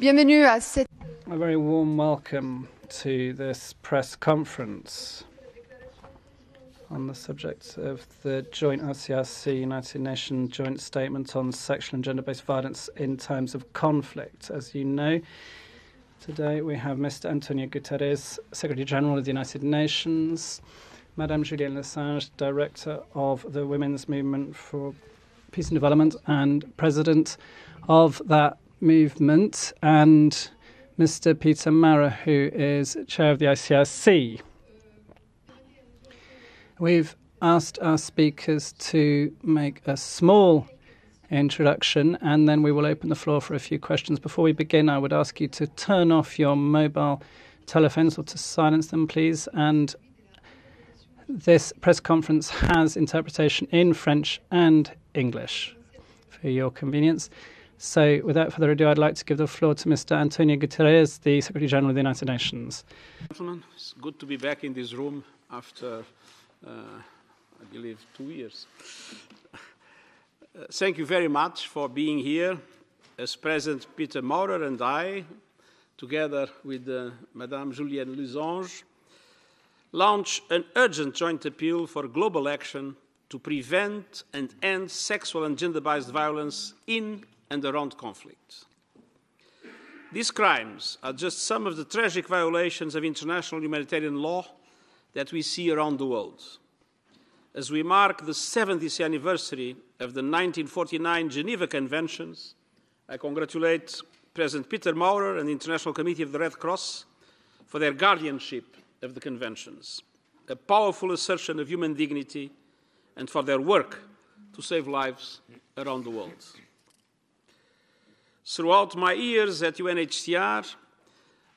Bienvenue à cette A very warm welcome to this press conference on the subject of the joint ICRC United Nations joint statement on sexual and gender based violence in times of conflict. As you know, today we have Mr. Antonio Guterres, Secretary General of the United Nations, Madame Julienne Lusenge, Director of the Women's Movement for Peace and Development and President of that movement, and Mr. Peter Maurer, who is chair of the ICRC. We've asked our speakers to make a small introduction and then we will open the floor for a few questions. Before we begin, I would ask you to turn off your mobile telephones or to silence them, please. And this press conference has interpretation in French and English for your convenience. So, without further ado, I'd like to give the floor to Mr. Antonio Guterres, the Secretary General of the United Nations. Gentlemen, it's good to be back in this room after, uh, I believe, two years. Uh, thank you very much for being here. As President Peter Maurer and I, together with uh, Madame Julienne Lusenge, launch an urgent joint appeal for global action to prevent and end sexual and gender based violence in and around conflict. These crimes are just some of the tragic violations of international humanitarian law that we see around the world. As we mark the 70th anniversary of the 1949 Geneva Conventions, I congratulate President Peter Maurer and the International Committee of the Red Cross for their guardianship of the conventions, a powerful assertion of human dignity, and for their work to save lives around the world. Throughout my years at UNHCR,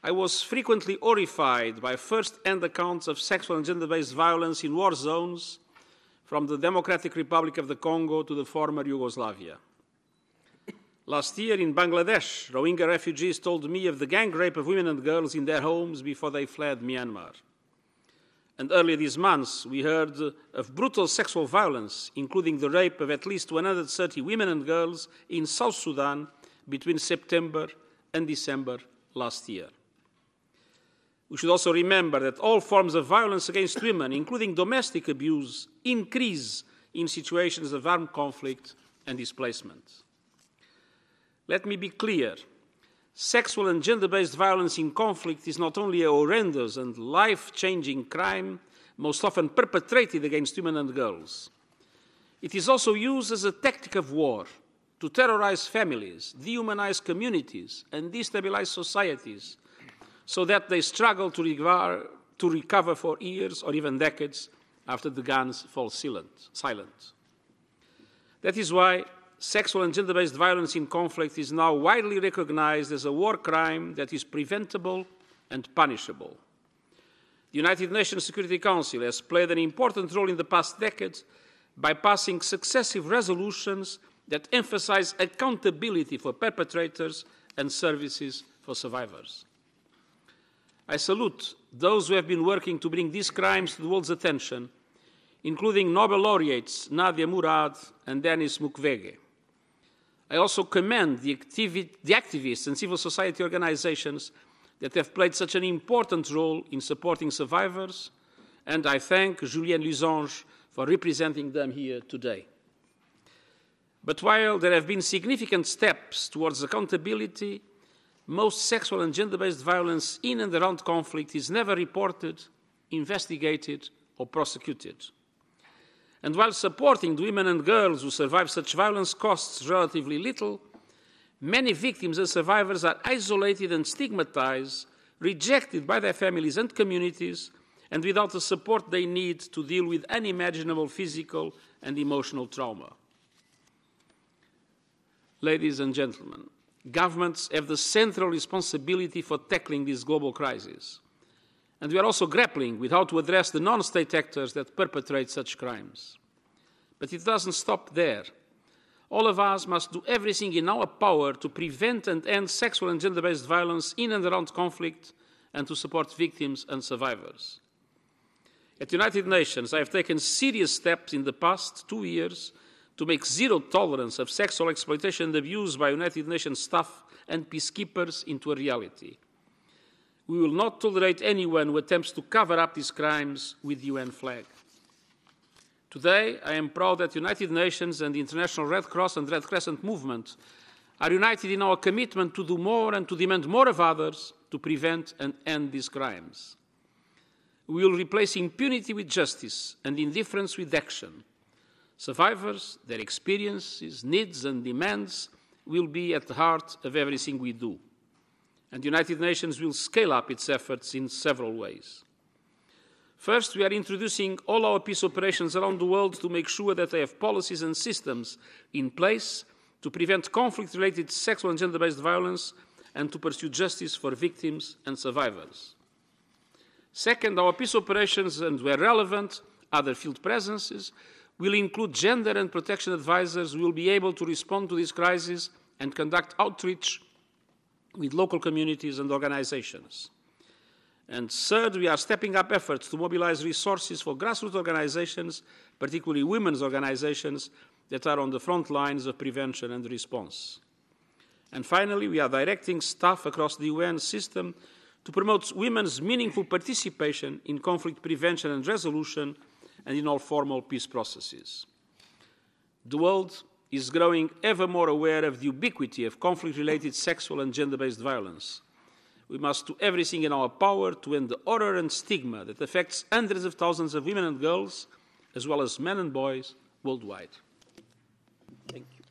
I was frequently horrified by first hand accounts of sexual and gender based violence in war zones from the Democratic Republic of the Congo to the former Yugoslavia. Last year in Bangladesh, Rohingya refugees told me of the gang rape of women and girls in their homes before they fled Myanmar. And earlier this month, we heard of brutal sexual violence, including the rape of at least 130 women and girls in South Sudan between September and December last year. We should also remember that all forms of violence against women, including domestic abuse, increase in situations of armed conflict and displacement. Let me be clear sexual and gender based violence in conflict is not only a horrendous and life changing crime, most often perpetrated against women and girls, it is also used as a tactic of war to terrorize families, dehumanize communities, and destabilize societies so that they struggle to recover, to recover for years or even decades after the guns fall silent. silent. That is why sexual and gender based violence in conflict is now widely recognized as a war crime that is preventable and punishable. The United Nations Security Council has played an important role in the past decades by passing successive resolutions that emphasize accountability for perpetrators and services for survivors. I salute those who have been working to bring these crimes to the world's attention, including Nobel laureates Nadia Murad and Denis Mukwege. I also commend the, activi- the activists and civil society organizations that have played such an important role in supporting survivors, and I thank Julienne Lusenge for representing them here today. But while there have been significant steps towards accountability, most sexual and gender based violence in and around conflict is never reported, investigated, or prosecuted. And while supporting the women and girls who survive such violence costs relatively little, many victims and survivors are isolated and stigmatized, rejected by their families and communities, and without the support they need to deal with unimaginable physical and emotional trauma. Ladies and gentlemen, governments have the central responsibility for tackling this global crisis. And we are also grappling with how to address the non state actors that perpetrate such crimes. But it doesn't stop there. All of us must do everything in our power to prevent and end sexual and gender based violence in and around conflict and to support victims and survivors. At the United Nations, I have taken serious steps in the past two years to make zero tolerance of sexual exploitation and abuse by United Nations staff and peacekeepers into a reality. We will not tolerate anyone who attempts to cover up these crimes with the UN flag. Today, I am proud that the United Nations and the International Red Cross and Red Crescent movement are united in our commitment to do more and to demand more of others to prevent and end these crimes. We will replace impunity with justice and indifference with action. Survivors, their experiences, needs, and demands will be at the heart of everything we do. And the United Nations will scale up its efforts in several ways. First, we are introducing all our peace operations around the world to make sure that they have policies and systems in place to prevent conflict related sexual and gender based violence and to pursue justice for victims and survivors. Second, our peace operations and, where relevant, other field presences will include gender and protection advisors who will be able to respond to this crisis and conduct outreach with local communities and organizations. And third, we are stepping up efforts to mobilize resources for grassroots organizations, particularly women's organizations, that are on the front lines of prevention and response. And finally, we are directing staff across the UN system to promote women's meaningful participation in conflict prevention and resolution and in all formal peace processes. The world is growing ever more aware of the ubiquity of conflict related sexual and gender based violence. We must do everything in our power to end the horror and stigma that affects hundreds of thousands of women and girls, as well as men and boys worldwide. Thank you.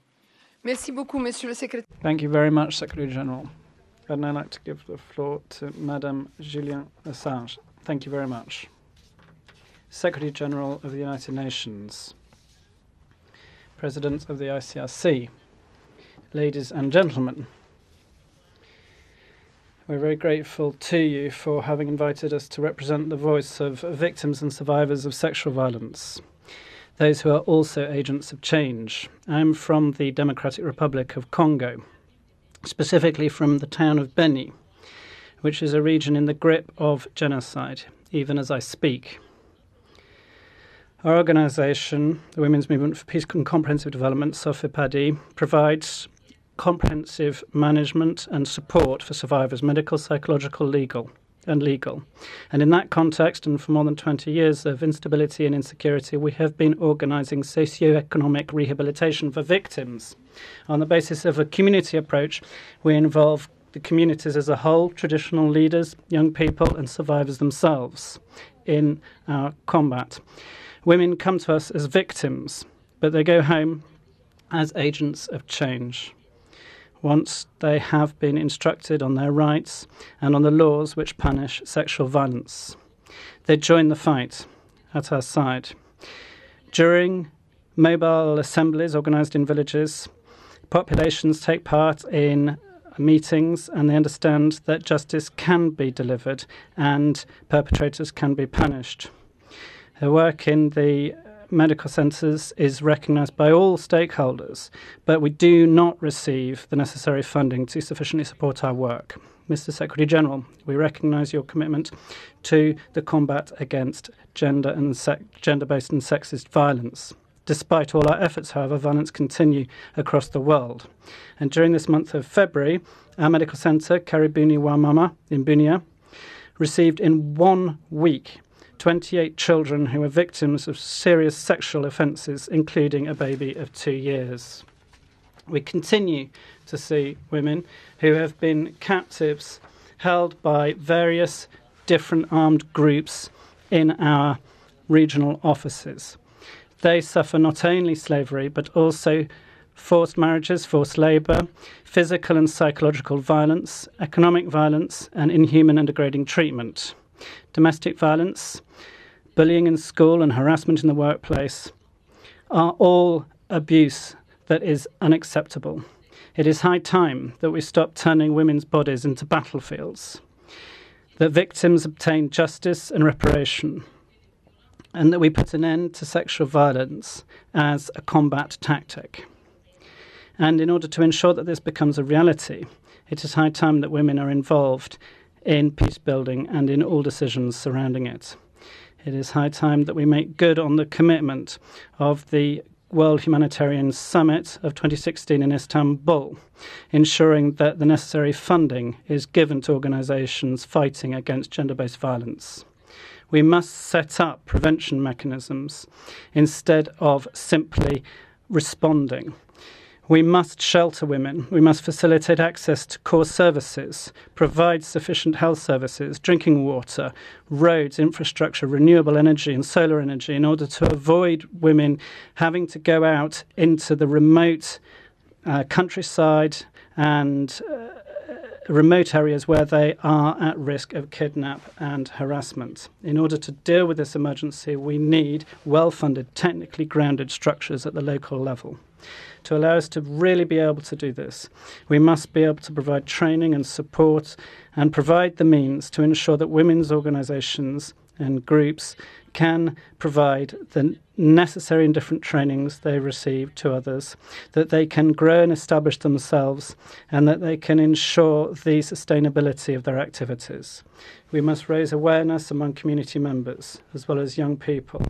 Merci beaucoup, Monsieur le Secrétaire. Thank you very much, Secretary General. I'd now like to give the floor to Madame Julienne Lusenge. Thank you very much. Secretary General of the United Nations, President of the ICRC, ladies and gentlemen, we're very grateful to you for having invited us to represent the voice of victims and survivors of sexual violence, those who are also agents of change. I'm from the Democratic Republic of Congo, specifically from the town of Beni, which is a region in the grip of genocide, even as I speak. Our organisation, the Women's Movement for Peace and Comprehensive Development, SOFEPADI, provides comprehensive management and support for survivors, medical, psychological, legal, and legal. And in that context, and for more than 20 years of instability and insecurity, we have been organising socio-economic rehabilitation for victims. On the basis of a community approach, we involve the communities as a whole, traditional leaders, young people, and survivors themselves in our combat. Women come to us as victims, but they go home as agents of change. Once they have been instructed on their rights and on the laws which punish sexual violence, they join the fight at our side. During mobile assemblies organized in villages, populations take part in meetings and they understand that justice can be delivered and perpetrators can be punished. Her work in the medical centres is recognised by all stakeholders, but we do not receive the necessary funding to sufficiently support our work. Mr. Secretary General, we recognise your commitment to the combat against gender and se- gender-based and sexist violence. Despite all our efforts, however, violence continue across the world. And during this month of February, our medical centre, Karibuni Wa Mama in Bunia, received in one week 28 children who were victims of serious sexual offences, including a baby of two years. We continue to see women who have been captives held by various different armed groups in our regional offices. They suffer not only slavery but also forced marriages, forced labour, physical and psychological violence, economic violence, and inhuman and degrading treatment domestic violence, bullying in school, and harassment in the workplace are all abuse that is unacceptable. It is high time that we stop turning women's bodies into battlefields, that victims obtain justice and reparation, and that we put an end to sexual violence as a combat tactic. And in order to ensure that this becomes a reality, it is high time that women are involved in peace building and in all decisions surrounding it. It is high time that we make good on the commitment of the World Humanitarian Summit of 2016 in Istanbul, ensuring that the necessary funding is given to organisations fighting against gender based violence. We must set up prevention mechanisms instead of simply responding. We must shelter women. We must facilitate access to core services, provide sufficient health services, drinking water, roads, infrastructure, renewable energy, and solar energy in order to avoid women having to go out into the remote uh, countryside and uh, remote areas where they are at risk of kidnap and harassment. In order to deal with this emergency, we need well funded, technically grounded structures at the local level to allow us to really be able to do this, we must be able to provide training and support and provide the means to ensure that women's organisations and groups can provide the necessary and different trainings they receive to others, that they can grow and establish themselves, and that they can ensure the sustainability of their activities. We must raise awareness among community members as well as young people,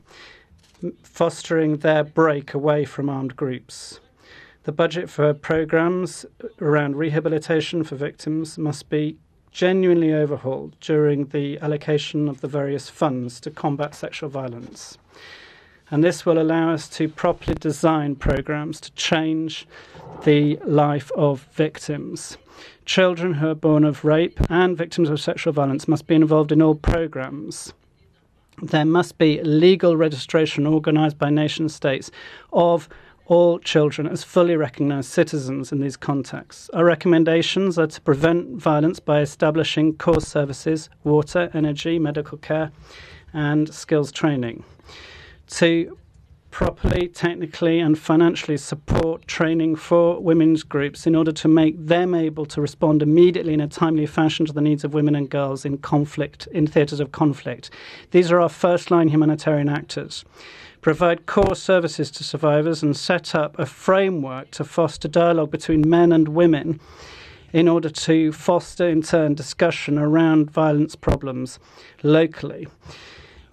fostering their break away from armed groups. The budget for programs around rehabilitation for victims must be genuinely overhauled during the allocation of the various funds to combat sexual violence. And this will allow us to properly design programs to change the life of victims. Children who are born of rape and victims of sexual violence must be involved in all programs. There must be legal registration organised by nation states of all children as fully recognised citizens in these contexts. Our recommendations are to prevent violence by establishing core services, water, energy, medical care, and skills training. To properly, technically, and financially support training for women's groups in order to make them able to respond immediately in a timely fashion to the needs of women and girls in conflict, in theatres of conflict. These are our first line humanitarian actors provide core services to survivors, and set up a framework to foster dialogue between men and women in order to foster, in turn, discussion around violence problems locally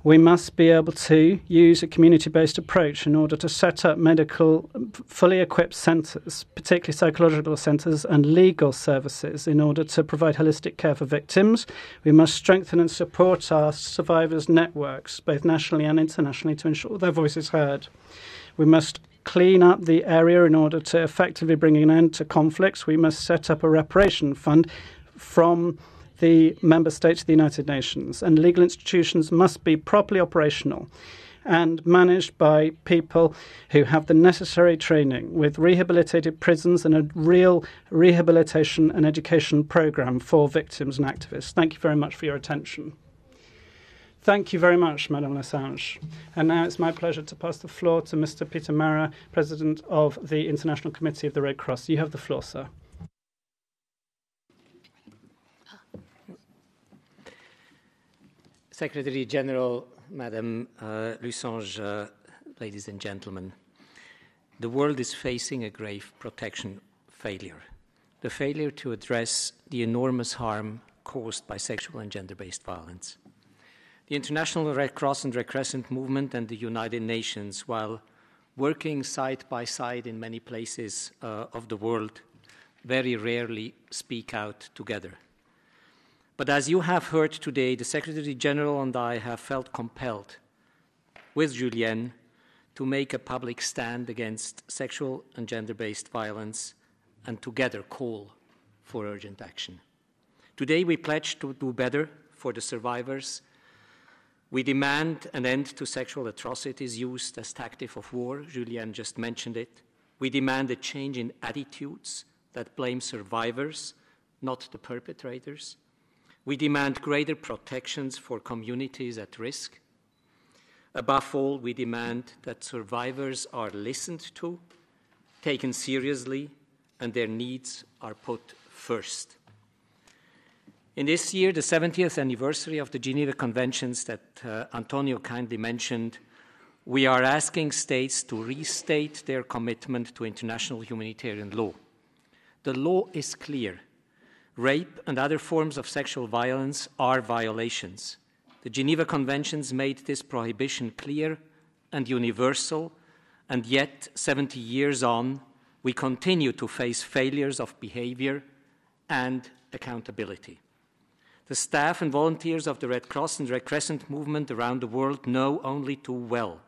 we must be able to use a community based approach in order to set up medical, fully equipped centres, particularly psychological centres and legal services, in order to provide holistic care for victims. We must strengthen and support our survivors' networks, both nationally and internationally, to ensure their voice is heard. We must clean up the area in order to effectively bring an end to conflicts. We must set up a reparation fund from the member states of the United Nations, and legal institutions must be properly operational and managed by people who have the necessary training with rehabilitated prisons and a real rehabilitation and education program for victims and activists. Thank you very much for your attention. Thank you very much, Madame Lusenge. And now it's my pleasure to pass the floor to Mr. Peter Maurer, President of the International Committee of the Red Cross. You have the floor, sir. Secretary General, Madam uh, Lusenge, uh, ladies and gentlemen, the world is facing a grave protection failure. The failure to address the enormous harm caused by sexual and gender based violence. The International Red Cross and Red Crescent movement and the United Nations, while working side by side in many places uh, of the world, very rarely speak out together. But as you have heard today, the Secretary General and I have felt compelled, with Julienne, to make a public stand against sexual and gender based violence and together call for urgent action. Today, we pledge to do better for the survivors. We demand an end to sexual atrocities used as tactic of war. Julienne just mentioned it. We demand a change in attitudes that blame survivors, not the perpetrators. We demand greater protections for communities at risk. Above all, we demand that survivors are listened to, taken seriously, and their needs are put first. In this year, the 70th anniversary of the Geneva Conventions that uh, Antonio kindly mentioned, we are asking states to restate their commitment to international humanitarian law. The law is clear Rape and other forms of sexual violence are violations. The Geneva Conventions made this prohibition clear and universal And yet, 70 years on, we continue to face failures of behavior and accountability. The staff and volunteers of the Red Cross and Red Crescent movement around the world know only too well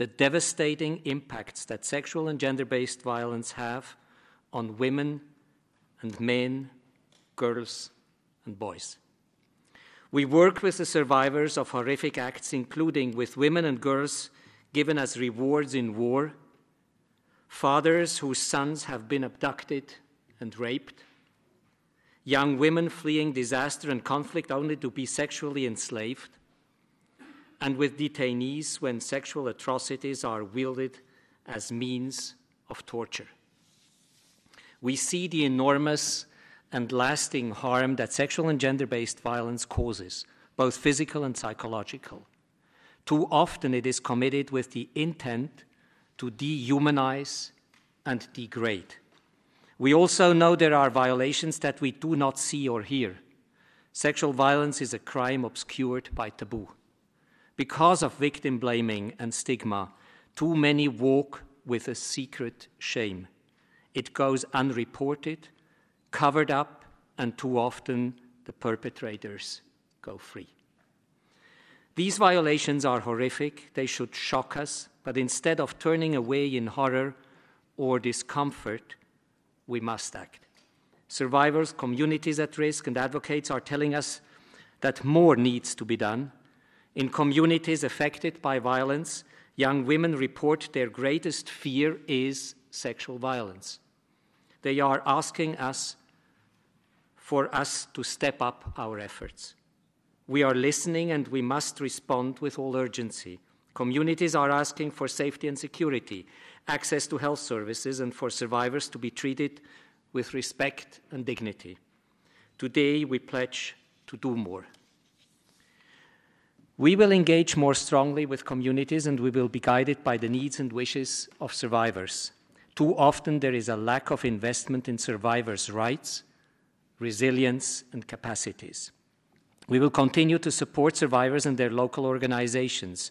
the devastating impacts that sexual and gender based violence have on women and men, girls and boys. We work with the survivors of horrific acts, including with women and girls given as rewards in war, fathers whose sons have been abducted and raped, young women fleeing disaster and conflict only to be sexually enslaved, and with detainees when sexual atrocities are wielded as means of torture. We see the enormous and lasting harm that sexual and gender based violence causes, both physical and psychological. Too often it is committed with the intent to dehumanize and degrade. We also know there are violations that we do not see or hear. Sexual violence is a crime obscured by taboo. Because of victim blaming and stigma, too many walk with a secret shame. It goes unreported, covered up, and too often the perpetrators go free. These violations are horrific, they should shock us, but instead of turning away in horror or discomfort, we must act. Survivors, communities at risk, and advocates are telling us that more needs to be done. In communities affected by violence, young women report their greatest fear is sexual violence. They are asking us for us to step up our efforts. We are listening and we must respond with all urgency. Communities are asking for safety and security, access to health services, and for survivors to be treated with respect and dignity. Today, we pledge to do more. We will engage more strongly with communities and we will be guided by the needs and wishes of survivors. Too often, there is a lack of investment in survivors' rights, resilience, and capacities. We will continue to support survivors and their local organizations.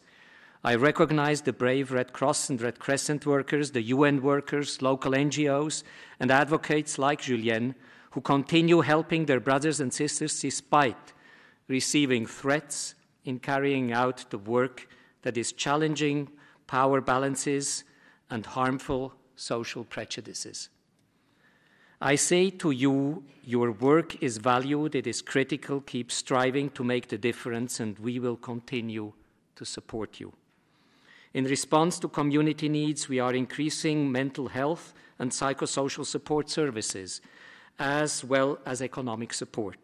I recognize the brave Red Cross and Red Crescent workers, the UN workers, local NGOs, and advocates like Julien who continue helping their brothers and sisters despite receiving threats in carrying out the work that is challenging power balances and harmful social prejudices. I say to you, your work is valued, it is critical, keep striving to make the difference, and we will continue to support you. In response to community needs, we are increasing mental health and psychosocial support services, as well as economic support.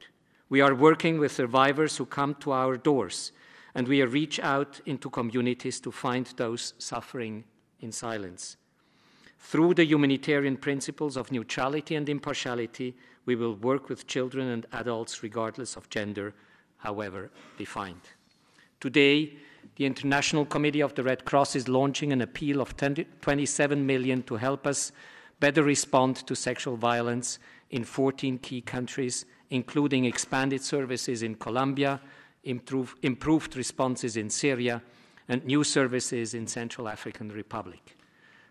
We are working with survivors who come to our doors, and we reach out into communities to find those suffering in silence. Through the humanitarian principles of neutrality and impartiality, we will work with children and adults regardless of gender, however defined. Today, the International Committee of the Red Cross is launching an appeal of 27 million to help us better respond to sexual violence in 14 key countries, including expanded services in Colombia, improve, improved responses in Syria, and new services in Central African Republic.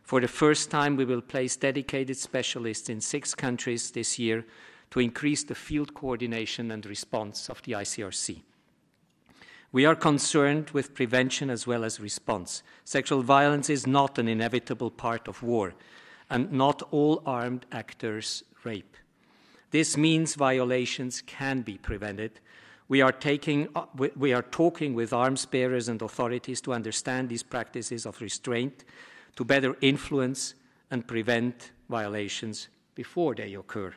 For the first time, we will place dedicated specialists in six countries this year to increase the field coordination and response of the ICRC. We are concerned with prevention as well as response. Sexual violence is not an inevitable part of war, and not all armed actors rape. This means violations can be prevented. We are, taking, uh, we are talking with arms bearers and authorities to understand these practices of restraint to better influence and prevent violations before they occur.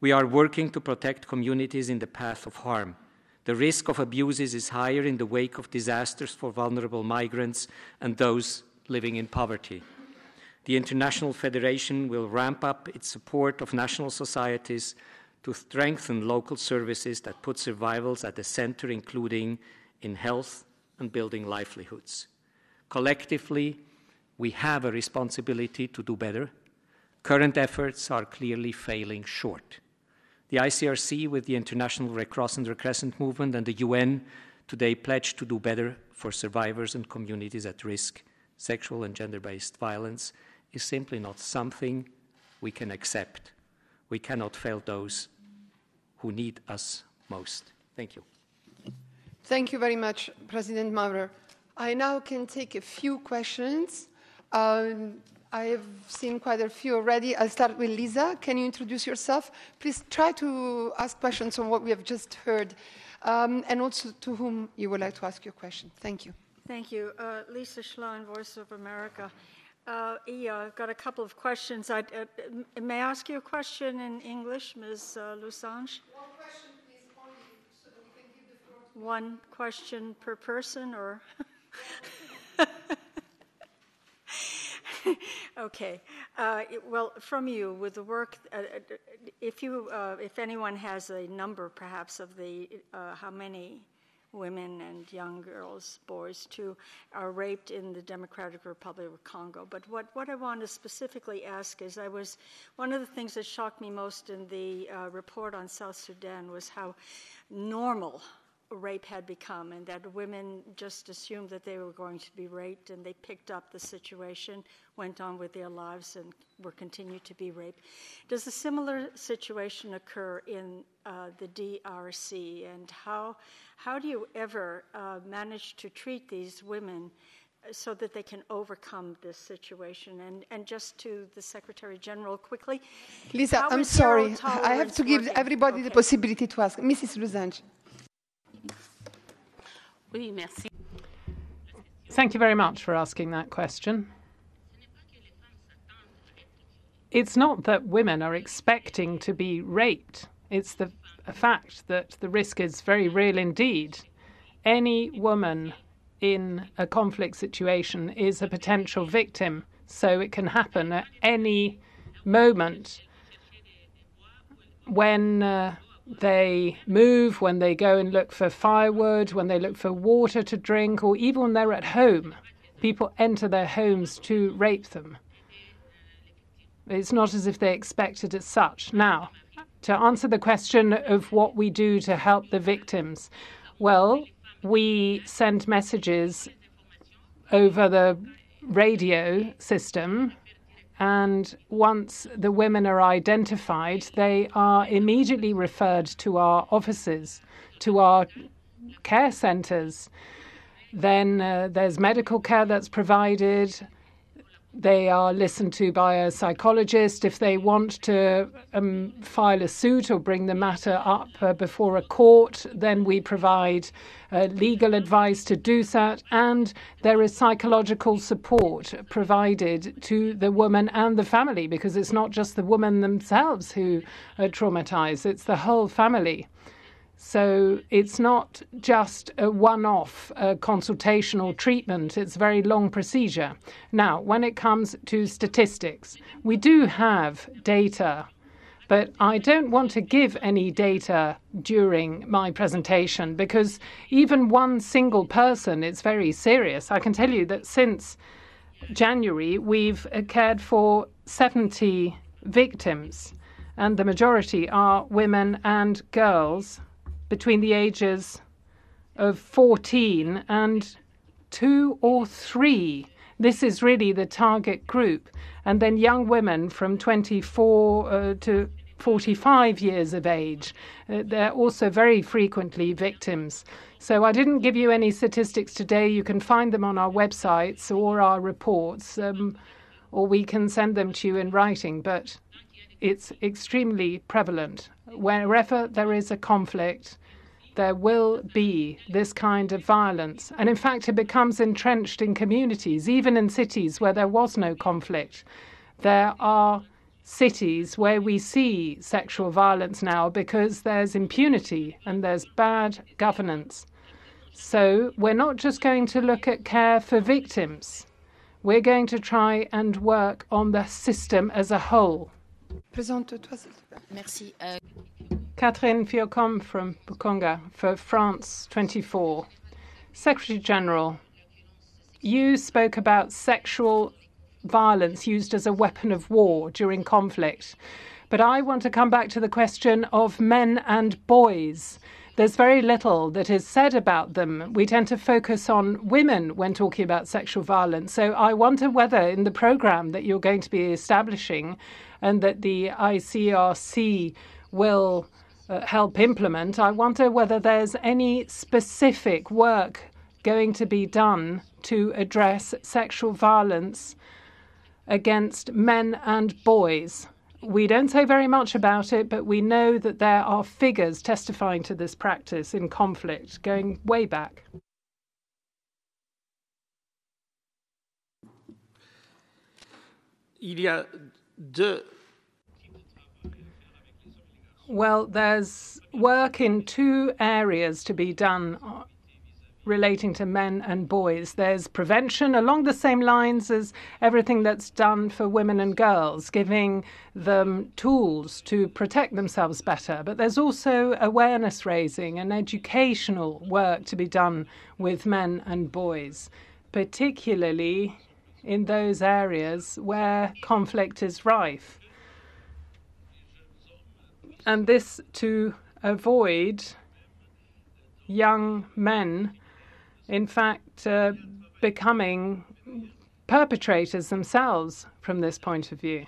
We are working to protect communities in the path of harm. The risk of abuses is higher in the wake of disasters for vulnerable migrants and those living in poverty. The International Federation will ramp up its support of national societies to strengthen local services that put survivals at the center, including in health and building livelihoods. Collectively, we have a responsibility to do better. Current efforts are clearly failing short. The ICRC, with the International Red Cross and Red Crescent Movement and the UN, today pledge to do better for survivors and communities at risk sexual and gender based violence is simply not something we can accept. We cannot fail those who need us most. Thank you. Thank you very much, President Maurer. I now can take a few questions. Um, I have seen quite a few already. I'll start with Lisa. Can you introduce yourself? Please try to ask questions on what we have just heard, um, and also to whom you would like to ask your question. Thank you. Thank you. Uh, Lisa Schlein, Voice of America. Uh, yeah, I've got a couple of questions. I, uh, may I ask you a question in English, Ms. Uh, Lusenge? One question, please, only, so that we can give the floor to One question per person, or? okay. Uh, well, from you, with the work, uh, uh if you, uh, if anyone has a number, perhaps, of the uh, how many women and young girls, boys too, are raped in the Democratic Republic of Congo. But what, what I want to specifically ask is I was, one of the things that shocked me most in the uh, report on South Sudan was how normal rape had become, and that women just assumed that they were going to be raped, and they picked up the situation, went on with their lives, and were continued to be raped. Does a similar situation occur in uh, the DRC, and how how do you ever uh, manage to treat these women? so that they can overcome this situation. And, and just to the Secretary General quickly. Lisa, I'm sorry. I have to give working? everybody okay. the possibility to ask. Mrs. Lusenge. Oui, merci. Thank you very much for asking that question. It's not that women are expecting to be raped. It's the fact that the risk is very real indeed. Any woman in a conflict situation is a potential victim, so it can happen at any moment when uh, they move, when they go and look for firewood, when they look for water to drink, or even when they're at home. People enter their homes to rape them. It's not as if they expect it as such. Now, to answer the question of what we do to help the victims, well, we send messages over the radio system and once the women are identified, they are immediately referred to our offices, to our care centres. Then uh, there's medical care that's provided. They are listened to by a psychologist. If they want to um, file a suit or bring the matter up uh, before a court, then we provide uh, legal advice to do that. And there is psychological support provided to the woman and the family because it's not just the woman themselves who are traumatized, it's the whole family. So it's not just a one off uh, consultational treatment, it's a very long procedure. Now, when it comes to statistics, we do have data, but I don't want to give any data during my presentation because even one single person is very serious. I can tell you that since January, we've cared for 70 victims, and the majority are women and girls between the ages of 14 and two or three. This is really the target group. And then young women from 24 uh, to 45 years of age. Uh, they're also very frequently victims. So I didn't give you any statistics today. You can find them on our websites or our reports, um, or we can send them to you in writing. But it's extremely prevalent. Wherever there is a conflict, there will be this kind of violence. And in fact, it becomes entrenched in communities, even in cities where there was no conflict. There are cities where we see sexual violence now because there's impunity and there's bad governance. So we're not just going to look at care for victims. We're going to try and work on the system as a whole. Merci. Catherine Fiocom from Bokonga for France 24. Secretary General, you spoke about sexual violence used as a weapon of war during conflict. But I want to come back to the question of men and boys there's very little that is said about them. We tend to focus on women when talking about sexual violence. So I wonder whether in the program that you're going to be establishing and that the ICRC will uh, help implement, I wonder whether there's any specific work going to be done to address sexual violence against men and boys. We don't say very much about it, but we know that there are figures testifying to this practice in conflict going way back. Il y a deux Well, there's work in two areas to be done uh, relating to men and boys. There's prevention along the same lines as everything that's done for women and girls, giving them tools to protect themselves better. But there's also awareness raising and educational work to be done with men and boys, particularly in those areas where conflict is rife. And this to avoid young men in fact, uh, becoming perpetrators themselves from this point of view.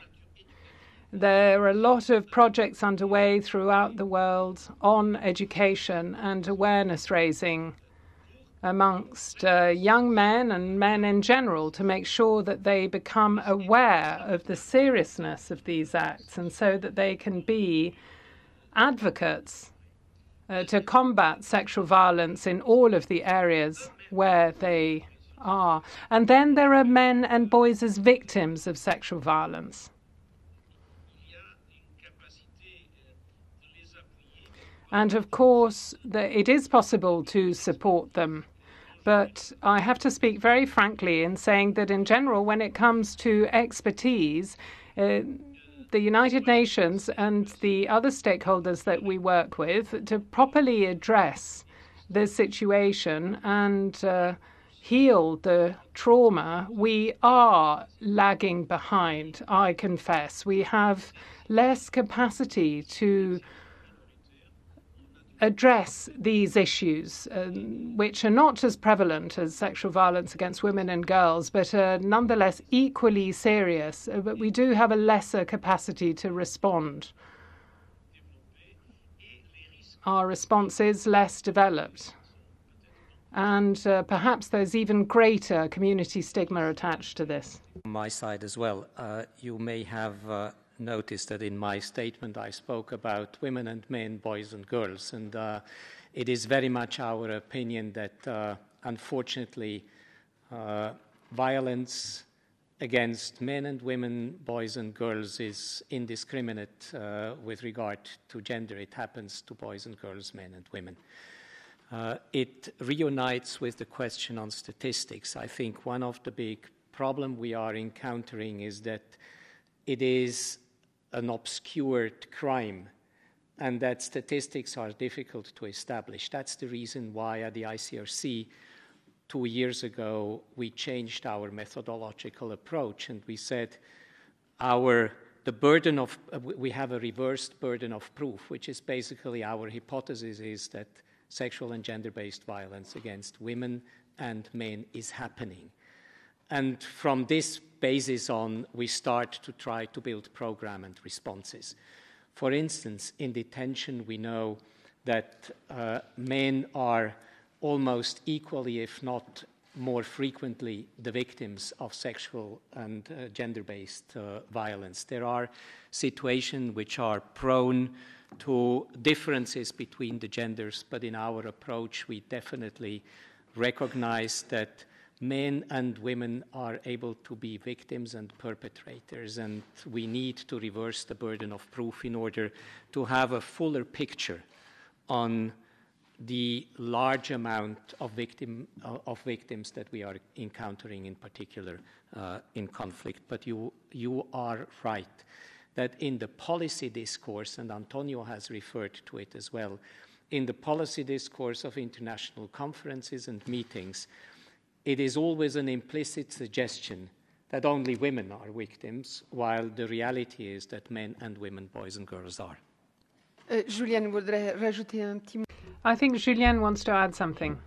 There are a lot of projects underway throughout the world on education and awareness raising amongst uh, young men and men in general to make sure that they become aware of the seriousness of these acts and so that they can be advocates uh, to combat sexual violence in all of the areas where they are. And then there are men and boys as victims of sexual violence. And of course, the, it is possible to support them. But I have to speak very frankly in saying that, in general, when it comes to expertise, uh, the United Nations and the other stakeholders that we work with to properly address the situation and uh, heal the trauma, we are lagging behind, I confess. We have less capacity to address these issues, um, which are not as prevalent as sexual violence against women and girls, but are nonetheless equally serious. Uh, but we do have a lesser capacity to respond. Our response is less developed. And uh, perhaps there's even greater community stigma attached to this. On my side as well, uh, you may have uh, noticed that in my statement I spoke about women and men, boys and girls, and uh, it is very much our opinion that uh, unfortunately uh, violence against men and women, boys and girls is indiscriminate uh, with regard to gender. It happens to boys and girls, men and women. Uh, it reunites with the question on statistics. I think one of the big problem we are encountering is that it is an obscured crime and that statistics are difficult to establish. That's the reason why at the ICRC two years ago we changed our methodological approach and we said our the burden of uh, we have a reversed burden of proof which is basically our hypothesis is that sexual and gender-based violence against women and men is happening and from this basis on, we start to try to build program and responses. For instance, in detention, we know that uh, men are almost equally, if not more frequently, the victims of sexual and uh, gender based uh, violence. There are situations which are prone to differences between the genders, but in our approach, we definitely recognize that men and women are able to be victims and perpetrators, and we need to reverse the burden of proof in order to have a fuller picture on the large amount of, victim, of victims that we are encountering in particular uh, in conflict. But you, you are right that in the policy discourse, and Antonio has referred to it as well, in the policy discourse of international conferences and meetings, it is always an implicit suggestion that only women are victims, while the reality is that men and women, boys and girls are. Uh, Juliane voudrait rajouter un petit mot. I think Julien wants to add something.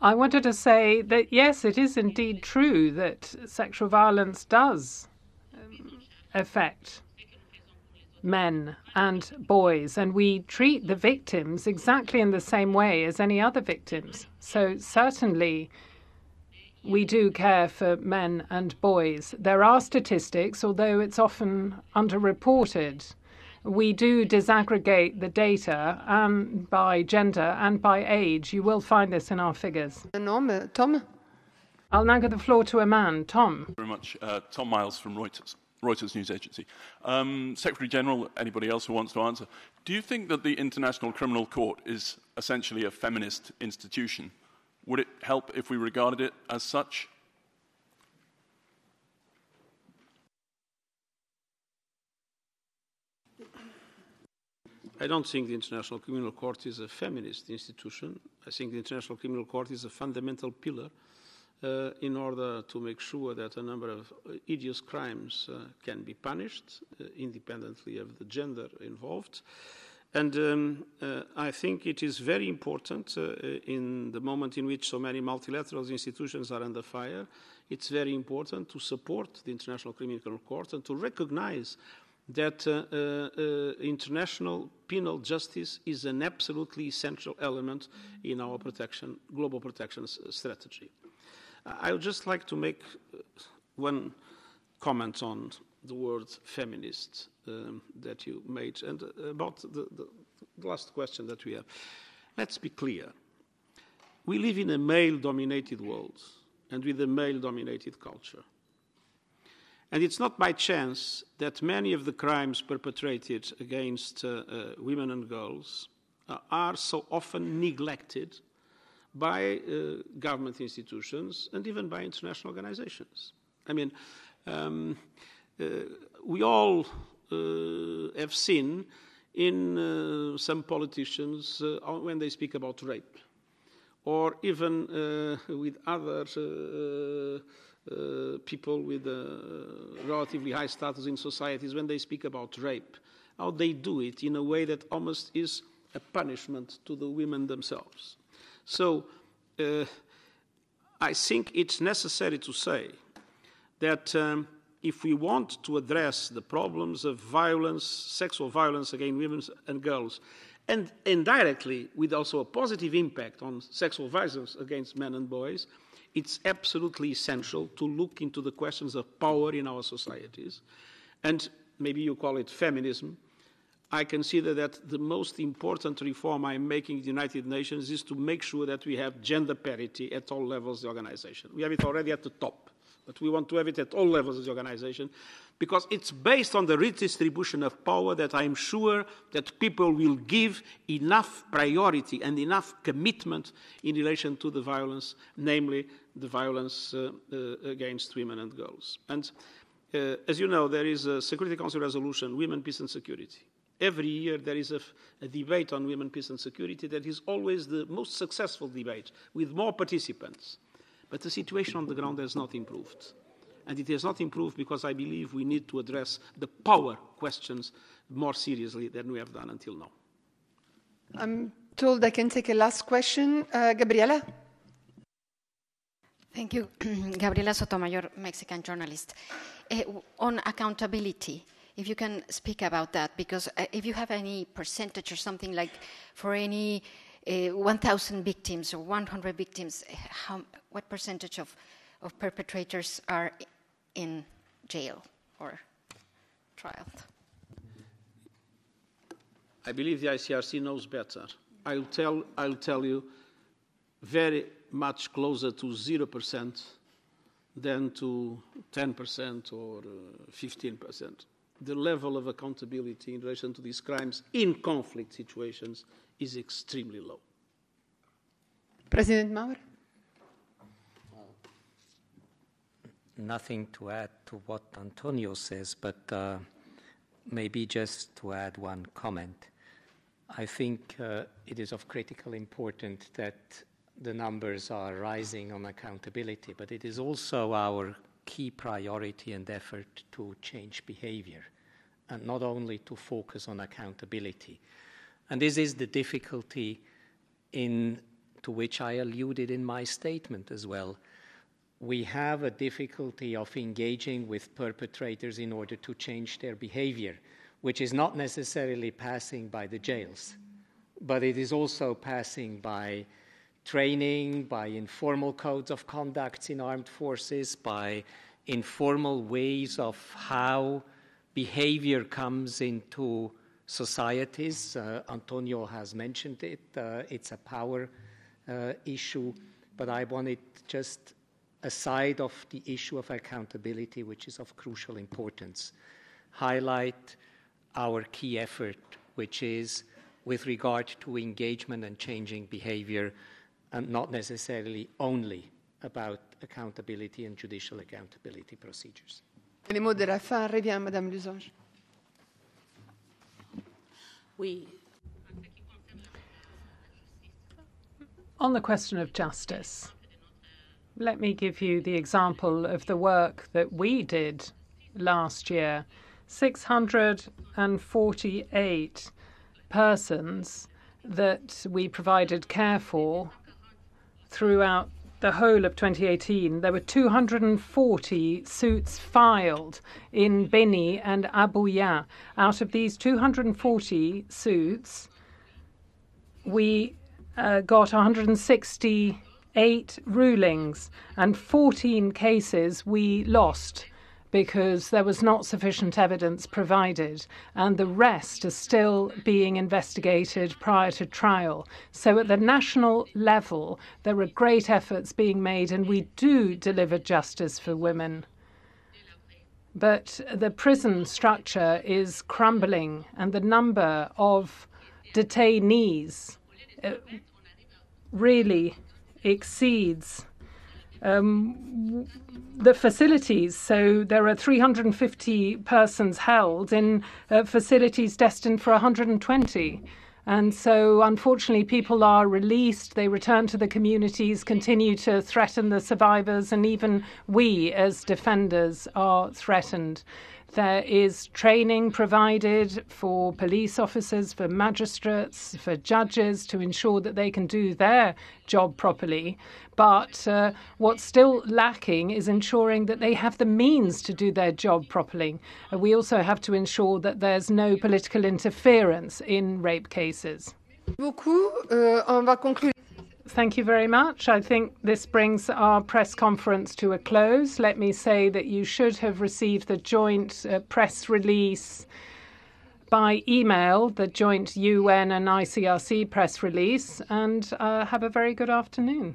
I wanted to say that yes, it is indeed true that sexual violence does um, affect men and boys, and we treat the victims exactly in the same way as any other victims. So, certainly, we do care for men and boys. There are statistics, although it's often underreported. We do disaggregate the data um, by gender and by age. You will find this in our figures. Tom? I'll now give the floor to a man. Tom. Thank you Very much. Uh, Tom Miles from Reuters. Reuters News Agency. Um, Secretary General, anybody else who wants to answer, do you think that the International Criminal Court is essentially a feminist institution? Would it help if we regarded it as such? I don't think the International Criminal Court is a feminist institution. I think the International Criminal Court is a fundamental pillar in order to make sure that a number of hideous crimes uh, can be punished uh, independently of the gender involved. And um, uh, I think it is very important uh, in the moment in which so many multilateral institutions are under fire. It's very important to support the International Criminal Court and to recognize that uh, uh, international penal justice is an absolutely essential element in our protection, global protection strategy. I would just like to make uh, one comment on the word feminist um, that you made and about the, the, the last question that we have. Let's be clear. We live in a male dominated world and with a male dominated culture. And it's not by chance that many of the crimes perpetrated against uh, uh, women and girls uh, are so often neglected by uh, government institutions and even by international organizations. I mean, um, uh, we all uh, have seen in some politicians when they speak about rape, or even with other uh, people with uh, relatively high status in societies when they speak about rape, how they do it in a way that almost is a punishment to the women themselves. So uh, I think it's necessary to say that um, if we want to address the problems of violence, sexual violence against women and girls, and indirectly with also a positive impact on sexual violence against men and boys, it's absolutely essential to look into the questions of power in our societies. And maybe you call it feminism. I consider that the most important reform I'm making in the United Nations is to make sure that we have gender parity at all levels of the organization. We have it already at the top, but we want to have it at all levels of the organization because it's based on the redistribution of power that I'm sure that people will give enough priority and enough commitment in relation to the violence, namely the violence uh, uh, against women and girls. And uh, as you know, there is a Security Council resolution, Women, Peace and Security. Every year there is a, a debate on women, peace and security that is always the most successful debate with more participants. But the situation on the ground has not improved and it has not improved because I believe we need to address the power questions more seriously than we have done until now. I'm told I can take a last question. Uh, Gabriela? Thank you. Gabriela Sotomayor, Mexican journalist. Uh, on accountability, if you can speak about that, because uh, if you have any percentage or something like for any uh, 1,000 victims or 100 victims, how, what percentage of, of perpetrators are in jail or trial? I believe the ICRC knows better. I'll tell, I'll tell you very much closer to 0% than to 10% or uh, 15%. The level of accountability in relation to these crimes in conflict situations is extremely low. President Maurer? nothing to add to what Antonio says, but uh, maybe just to add one comment. I think uh, it is of critical importance that the numbers are rising on accountability, but it is also our key priority and effort to change behavior, and not only to focus on accountability. And this is the difficulty in, to which I alluded in my statement as well. We have a difficulty of engaging with perpetrators in order to change their behavior, which is not necessarily passing by the jails, but it is also passing by training, by informal codes of conduct in armed forces, by informal ways of how behavior comes into societies. Uh, Antonio has mentioned it. Uh, it's a power uh, issue, but I wanted just aside of the issue of accountability, which is of crucial importance, highlight our key effort, which is with regard to engagement and changing behavior, and not necessarily only about accountability and judicial accountability procedures. Les mots de la fin revient, Madame Lusenge. Oui. On the question of justice, let me give you the example of the work that we did last year. 648 persons that we provided care for throughout the whole of 2018, there were 240 suits filed in Beni and Bunia. Out of these 240 suits, we uh, got 168 rulings and 14 cases we lost because there was not sufficient evidence provided, and the rest are still being investigated prior to trial. So, at the national level, there are great efforts being made, and we do deliver justice for women. But the prison structure is crumbling, and the number of detainees uh, really exceeds um, the facilities. So there are 350 persons held in uh, facilities destined for 120. And so, unfortunately, people are released, they return to the communities, continue to threaten the survivors, and even we as defenders are threatened. There is training provided for police officers, for magistrates, for judges to ensure that they can do their job properly. But uh, what's still lacking is ensuring that they have the means to do their job properly. Uh, we also have to ensure that there's no political interference in rape cases. Euh, Thank you very much. I think this brings our press conference to a close. Let me say that you should have received the joint uh, press release by email, the joint UN and ICRC press release, and uh, have a very good afternoon.